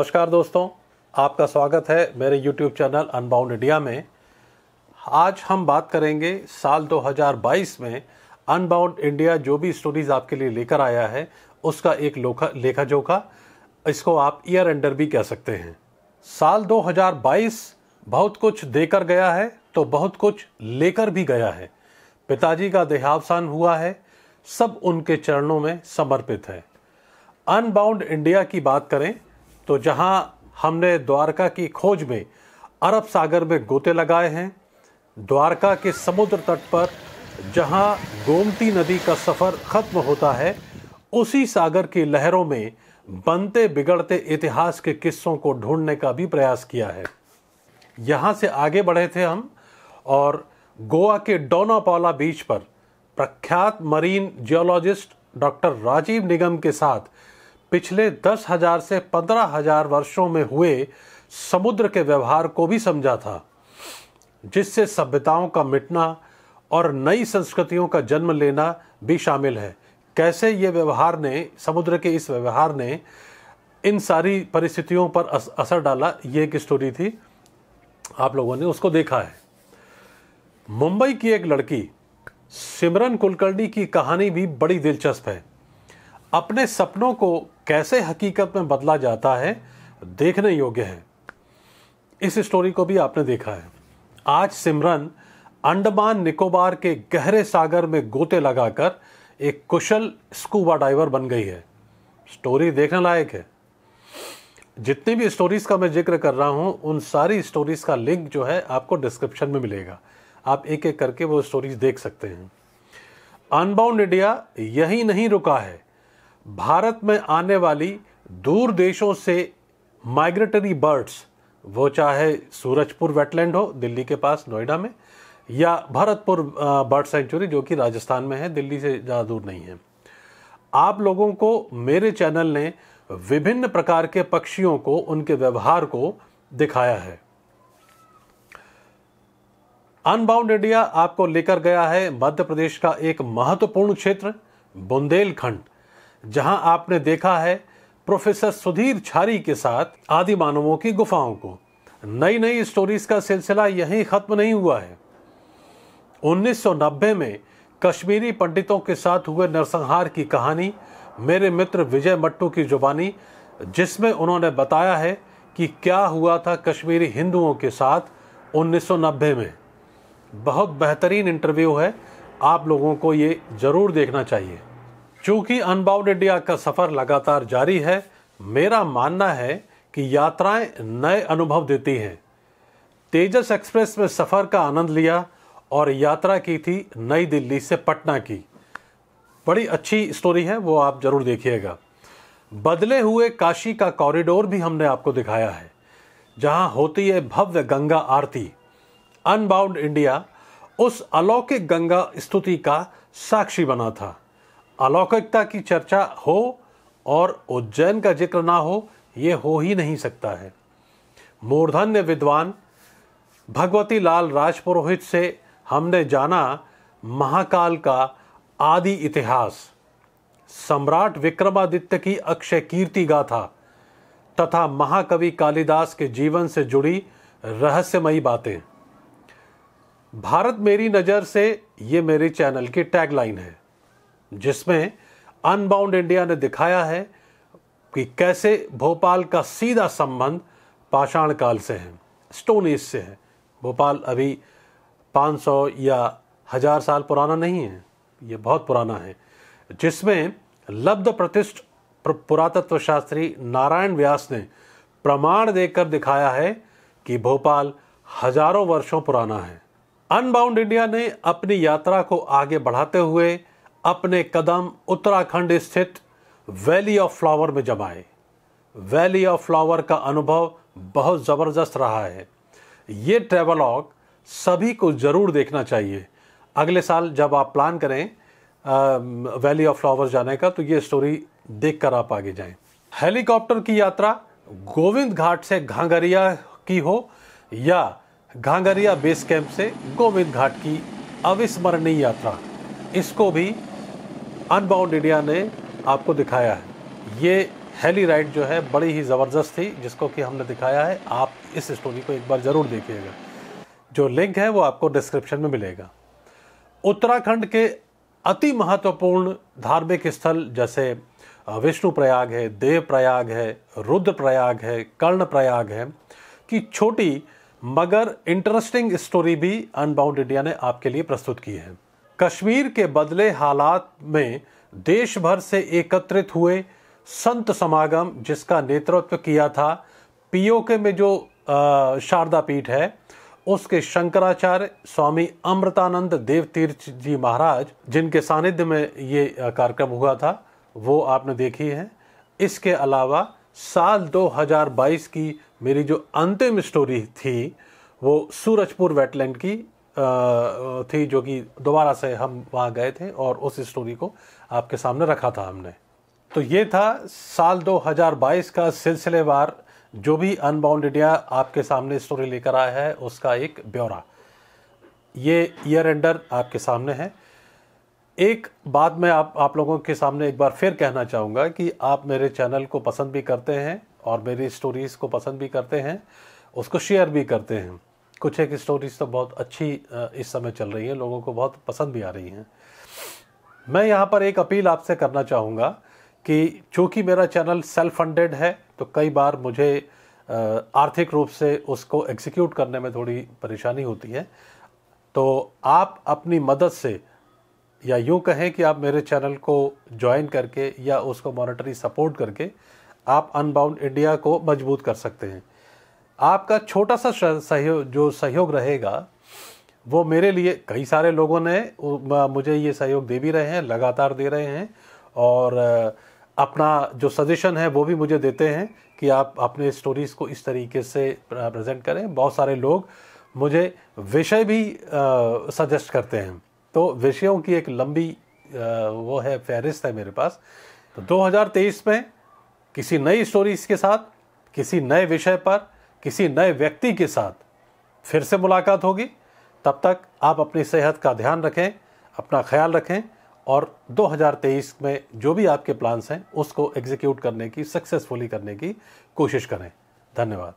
नमस्कार दोस्तों, आपका स्वागत है मेरे YouTube चैनल अनबाउंड इंडिया में। आज हम बात करेंगे साल 2022 में अनबाउंड इंडिया जो भी स्टोरीज आपके लिए लेकर आया है, उसका एक लोखा लेखा जोखा इसको आप ईयर एंडर भी कह सकते हैं। साल 2022 बहुत कुछ देकर गया है तो बहुत कुछ लेकर भी गया है। पिताजी का देहावसान हुआ है, सब उनके चरणों में समर्पित है। अनबाउंड इंडिया की बात करें तो जहाँ हमने द्वारका की खोज में अरब सागर में गोते लगाए हैं, द्वारका के समुद्र तट पर जहाँ गोमती नदी का सफ़र खत्म होता है, उसी सागर की लहरों में बनते बिगड़ते इतिहास के किस्सों को ढूँढने का भी प्रयास किया है। यहाँ से आगे बढ़े थे हम और गोवा के डोनापाला बीच पर प्रख्यात marine geologist doctor Rajiv Nigam के साथ पिछले दस हज़ार से पंद्रह हज़ार वर्षों में हुए समुद्र के व्यवहार को भी समझा था, जिससे सभ्यताओं का मिटना और नई संस्कृतियों का जन्म लेना भी शामिल है। कैसे ये व्यवहार ने, समुद्र के इस व्यवहार ने इन सारी परिस्थितियों पर असर डाला, ये एक स्टोरी थी, आप लोगों ने उसको देखा है। मुंबई की एक लड़की, सिमरन कुलकर्णी की कहानी भी बड़ी दिलचस्प है। अपने सपनों को कैसे हकीकत में बदला जाता है, देखने योग्य है। इस स्टोरी को भी आपने देखा है। आज सिमरन अंडमान निकोबार के गहरे सागर में गोते लगाकर एक कुशल स्कूबा डाइवर बन गई है। स्टोरी देखने लायक है। जितनी भी स्टोरीज का मैं ज़िक्र कर रहा हूँ, उन सारी स्टोरीज का लिंक जो है आपको डिस्क्रिप्शन में मिलेगा। आप एक एक करके वो स्टोरीज देख सकते हैं। अनबाउंड इंडिया यही नहीं रुका है। भारत में आने वाली दूर देशों से माइग्रेटरी बर्ड्स वो चाहे सूरजपुर वेटलैंड हो, दिल्ली के पास, नोएडा में, या भरतपुर बर्ड सेंचुरी जो कि राजस्थान में है, दिल्ली से ज़्यादा दूर नहीं है। आप लोगों को मेरे चैनल ने विभिन्न प्रकार के पक्षियों को, उनके व्यवहार को दिखाया है। अनबाउंड इंडिया आपको लेकर गया है मध्य प्रदेश का एक महत्वपूर्ण क्षेत्र, बुंदेलखंड। जहाँ आपने देखा है प्रोफेसर सुधीर छारी के साथ आदि मानवों की गुफाओं को। नई नई स्टोरीज का सिलसिला यहीं खत्म नहीं हुआ है। 1990 में कश्मीरी पंडितों के साथ हुए नरसंहार की कहानी, मेरे मित्र विजय मट्टू की जुबानी, जिसमें उन्होंने बताया है कि क्या हुआ था कश्मीरी हिंदुओं के साथ 1990 में। बहुत बेहतरीन इंटरव्यू है। आप लोगों को ये ज़रूर देखना चाहिए। चूँकि अनबाउंड इंडिया का सफ़र लगातार जारी है, मेरा मानना है कि यात्राएँ नए अनुभव देती हैं। तेजस एक्सप्रेस में सफ़र का आनंद लिया और यात्रा की थी नई दिल्ली से पटना की। बड़ी अच्छी स्टोरी है, वो आप ज़रूर देखिएगा। बदले हुए काशी का कॉरिडोर भी हमने आपको दिखाया है, जहाँ होती है भव्य गंगा आरती। अनबाउंड इंडिया उस अलौकिक गंगा स्तुति का साक्षी बना था। अलौकिकता की चर्चा हो और उज्जैन का ज़िक्र ना हो, ये हो ही नहीं सकता है। मूर्धन्य विद्वान भगवती लाल राजपुरोहित से हमने जाना महाकाल का आदि इतिहास। सम्राट विक्रमादित्य की अक्षय कीर्ति गाथा तथा महाकवि कालिदास के जीवन से जुड़ी रहस्यमयी बातें। भारत मेरी नज़र से ये मेरे चैनल की टैगलाइन है। जिसमें अनबाउंड इंडिया ने दिखाया है कि कैसे भोपाल का सीधा संबंध पाषाण काल से है, स्टोन एज से है। भोपाल अभी 500 या हज़ार साल पुराना नहीं है, ये बहुत पुराना है। जिसमें लब्ध प्रतिष्ठ पुरातत्व शास्त्री नारायण व्यास ने प्रमाण देकर दिखाया है कि भोपाल हज़ारों वर्षों पुराना है। अनबाउंड इंडिया ने अपनी यात्रा को आगे बढ़ाते हुए अपने कदम उत्तराखंड स्थित वैली ऑफ़ फ्लावर में जमाए। वैली ऑफ़ फ्लावर का अनुभव बहुत ज़बरदस्त रहा है। ये ट्रेवलॉग सभी को ज़रूर देखना चाहिए। अगले साल जब आप प्लान करें वैली ऑफ़ फ्लावर जाने का तो ये स्टोरी देख कर आप आगे जाएँ। हेलीकॉप्टर की यात्रा गोविंद घाट से घांगरिया की हो या घांगरिया बेस कैंप से गोविंद घाट की अविस्मरणीय यात्रा। इसको भी अनबाउंड इंडिया ने आपको दिखाया है। ये हेली राइड जो है, बड़ी ही ज़बरदस्त थी, जिसको कि हमने दिखाया है। आप इस स्टोरी को एक बार ज़रूर देखिएगा। जो लिंक है, वो आपको डिस्क्रिप्शन में मिलेगा। उत्तराखंड के अति महत्वपूर्ण धार्मिक स्थल जैसे विष्णु प्रयाग है, देव प्रयाग है, रुद्र प्रयाग है, कर्ण प्रयाग है, की छोटी मगर इंटरेस्टिंग स्टोरी भी अनबाउंड इंडिया ने आपके लिए प्रस्तुत की है। कश्मीर के बदले हालात में देश भर से एकत्रित हुए संत समागम, जिसका नेतृत्व किया था पीओके में जो शारदा पीठ है, उसके शंकराचार्य स्वामी अमृतानंद देव तीर्थ जी महाराज, जिनके सानिध्य में ये कार्यक्रम हुआ था, वो आपने देखी है। इसके अलावा साल 2022 की मेरी जो अंतिम स्टोरी थी, वो सूरजपुर वेटलैंड की थी जो कि दोबारा से हम वहाँ गए थे और उस स्टोरी को आपके सामने रखा था हमने। तो ये था साल 2022 का सिलसिलेवार जो भी अनबाउंड इंडिया आपके सामने स्टोरी लेकर आया है, उसका एक ब्यौरा। ये ईयर एंडर आपके सामने है। एक बात मैं आप आप लोगों के सामने एक बार फिर कहना चाहूँगा कि आप मेरे चैनल को पसंद भी करते हैं और मेरी स्टोरीज़ को पसंद भी करते हैं, उसको शेयर भी करते हैं। कुछ एक स्टोरीज तो बहुत अच्छी इस समय चल रही है, लोगों को बहुत पसंद भी आ रही हैं। मैं यहाँ पर एक अपील आपसे करना चाहूँगा कि चूँकि मेरा चैनल सेल्फ फंडेड है तो कई बार मुझे आर्थिक रूप से उसको एग्जीक्यूट करने में थोड़ी परेशानी होती है। तो आप अपनी मदद से, या यूँ कहें कि आप मेरे चैनल को ज्वाइन करके या उसको मॉनेटरी सपोर्ट करके, आप अनबाउंड इंडिया को मज़बूत कर सकते हैं। आपका छोटा सा सहयोग जो सहयोग रहेगा, वो मेरे लिए, कई सारे लोगों ने मुझे ये सहयोग दे भी रहे हैं, लगातार दे रहे हैं, और अपना जो सजेशन है, वो भी मुझे देते हैं कि आप अपने स्टोरीज़ को इस तरीके से प्रेजेंट करें। बहुत सारे लोग मुझे विषय भी सजेस्ट करते हैं। तो विषयों की एक लंबी वो है, फहरिस्त है मेरे पास। तो 2023 में किसी नई स्टोरीज के साथ, किसी नए विषय पर किसी नए व्यक्ति के साथ फिर से मुलाकात होगी। तब तक आप अपनी सेहत का ध्यान रखें, अपना ख्याल रखें और 2023 में जो भी आपके प्लान्स हैं, उसको एग्जीक्यूट करने की सक्सेसफुली करने की कोशिश करें। धन्यवाद।